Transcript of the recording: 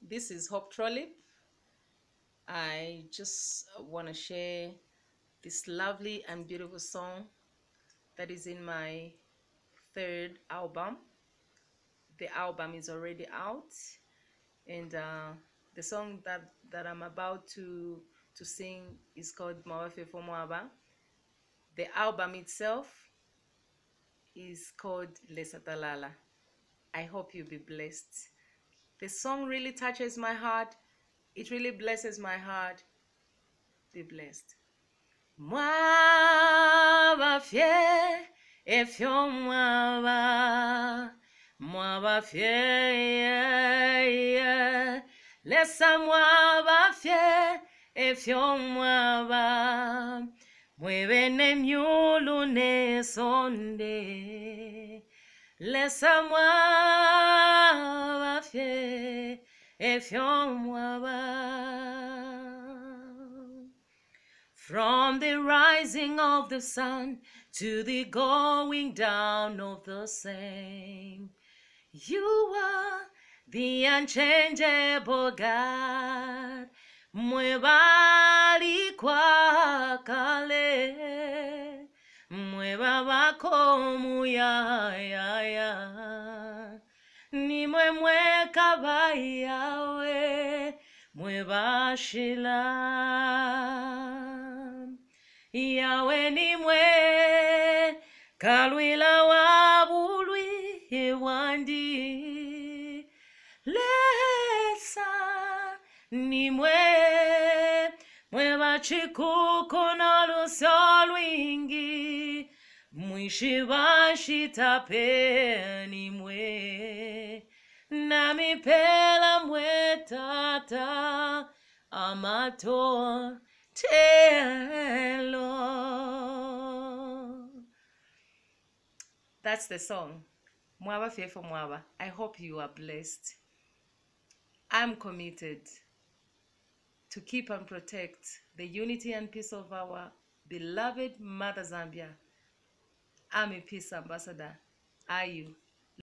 This is Hope Trollip. I just want to share this lovely and beautiful song that is in my third album. The album is already out, and uh, the song that, that I'm about to to sing is called Mawafe for Mwaba. The album itself is called Lesatalala. I hope you'll be blessed. The song really touches my heart. It really blesses my heart. Be blessed. Mwaba fie efyo mwaba mwaba fie lesa mwaba fie efyo mwaba mueve nemyulu nesonde lesa mwaba fie efyo mwaba from the rising of the sun to the going down of the same. You are the unchangeable God. Mwebali kwa kale. Mweba wako muyaya. nimwe mweka vai awe mwe vaxila iawe nimwe kaluila wa vulwi wandi lesa nimwe mwe vacikuku na lusolwingi mwishi bashitape ni mwe namipela mwe tata amato telo. That's the song. Mwaba fearful mwaba. I hope you are blessed. I'm committed to keep and protect the unity and peace of our beloved mother zambia i'm a peace ambassador. Are you